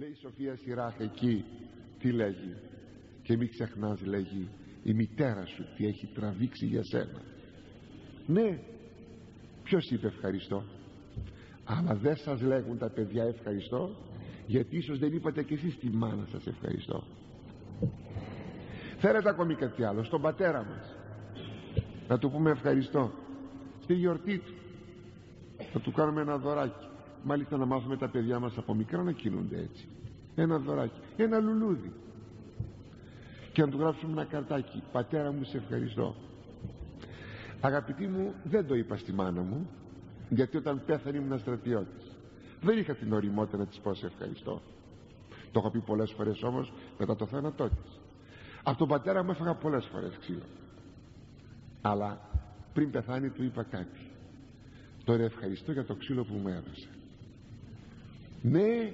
λέει η Σοφία Σιράχ εκεί τι λέγει; Και μην ξεχνάς λέγει η μητέρα σου τι έχει τραβήξει για σένα. Ναι ποιος είπε ευχαριστώ; Αλλά δεν σας λέγουν τα παιδιά ευχαριστώ γιατί ίσως δεν είπατε και εσείς τη μάνα σας ευχαριστώ. Θέλετε ακόμη κάτι άλλο στον πατέρα μας. Να του πούμε ευχαριστώ. Στη γιορτή του. Θα του κάνουμε ένα δωράκι μάλιστα να μάθουμε τα παιδιά μας από μικρά να κινούνται έτσι. Ένα δωράκι, ένα λουλούδι. Και να του γράψουμε ένα καρτάκι. Πατέρα μου σε ευχαριστώ αγαπητοί μου δεν το είπα στη μάνα μου γιατί όταν πέθανε ήμουν στρατιώτης δεν είχα την οριμότητα να της πω σε ευχαριστώ το έχω πει πολλές φορές όμως μετά το θάνατό της. Από τον πατέρα μου έφαγα πολλές φορές ξύλο. Αλλά πριν πεθάνει του είπα κάτι. Τον ευχαριστώ για το ξύλο που μου έδωσε ναι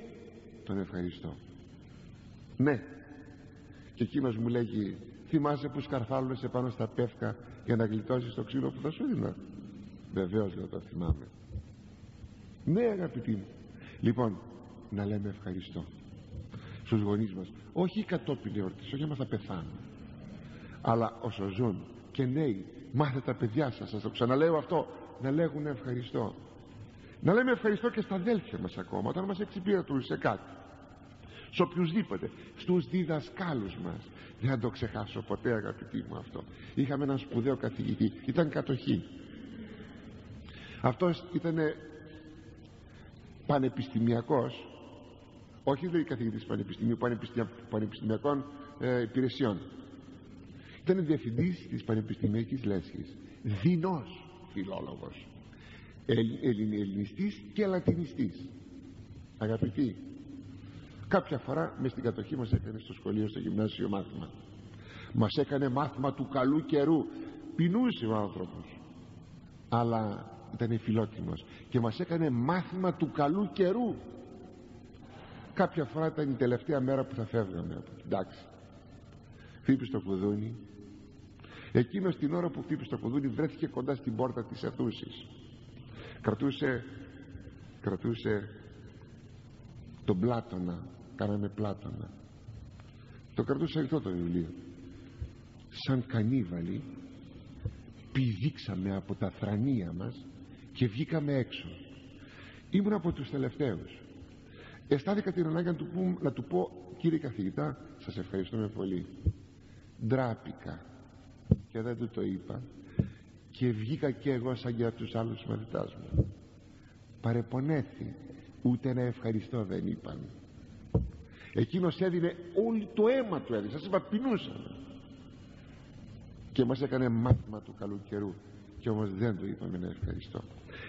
τον ευχαριστώ. Ναι. Και εκείνος μου λέγει θυμάσαι που σκαρφάλωσε πάνω στα πεύκα για να γλιτώσεις το ξύλο που θα σου δίνω βεβαίως λέω το θυμάμαι. Ναι αγαπητοί μου. Λοιπόν να λέμε ευχαριστώ στους γονείς μας. Όχι κατόπιν εορτής όχι άμα θα πεθάνουν. Αλλά όσο ζουν και νέοι μάθε τα παιδιά σας σας το ξαναλέω αυτό να λέγουν ευχαριστώ να λέμε ευχαριστώ και στα αδέλφια μας ακόμα όταν μας εξυπηρετούσε κάτι. Σε οποιουσδήποτε στους διδασκάλους μας. Δεν θα το ξεχάσω ποτέ αγαπητοί μου αυτό. Είχαμε έναν σπουδαίο καθηγητή. Ήταν κατοχή αυτός ήταν πανεπιστημιακός. Όχι δηλαδή καθηγητής πανεπιστημίου πανεπιστημιακών ε, υπηρεσιών. Ήταν διευθυντής της πανεπιστημιακής λέσχης. Δεινός φιλόλογος ελληνιστής και λατινιστής. Αγαπητοί κάποια φορά μες στην κατοχή μας έκανε στο σχολείο στο γυμνάσιο μάθημα. Μας έκανε μάθημα του καλού καιρού. Πεινούσε ο άνθρωπος. Αλλά ήταν φιλότιμος και μας έκανε μάθημα του καλού καιρού. Κάποια φορά ήταν η τελευταία μέρα που θα φεύγαμε από την τάξη. Χτύπησε το κουδούνι. Εκείνος την ώρα που χτύπησε το κουδούνι βρέθηκε κοντά στην πόρτα της αιθούσης κρατούσε κρατούσε τον Πλάτωνα κάναμε Πλάτωνα. Το κρατούσε ανοιχτό το βιβλίο. Σαν κανίβαλοι πηδήξαμε από τα θρανία μας και βγήκαμε έξω. Ήμουν από τους τελευταίους. Αισθάνθηκα την ανάγκη να του, πω, να του πω κύριε καθηγητά σας ευχαριστούμε πολύ. Ντράπηκα και δεν του το είπα και βγήκα και εγώ σαν και από τους άλλους μαθητάς μου. Παρεπονέθη ούτε ένα ευχαριστώ δεν είπαν. Εκείνος έδινε όλο το αίμα του έδινε σας είπα πεινούσαμε και μας έκανε μάθημα του καλού καιρού και όμως δεν το είπαμε να ευχαριστώ.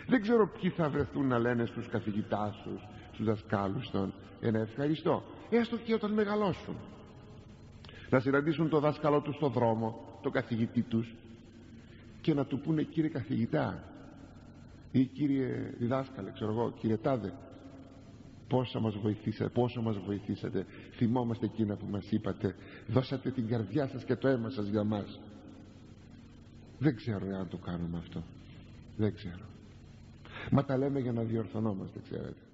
Δεν ξέρω ποιοι θα βρεθούν να λένε στους καθηγητάς τους στους δασκάλους των ένα ευχαριστώ. Έστω και όταν μεγαλώσουν. Να συναντήσουν το δάσκαλό τους στο δρόμο το καθηγητή τους και να του πούνε κύριε καθηγητά ή κύριε διδάσκαλε ξέρω εγώ κύριε Τάδε πόσο μας βοηθήσατε πόσο μας βοηθήσατε θυμόμαστε εκείνα που μας είπατε δώσατε την καρδιά σας και το αίμα σας για μας δεν ξέρω αν το κάνουμε αυτό. Δεν ξέρω. Μα τα λέμε για να διορθωνόμαστε ξέρετε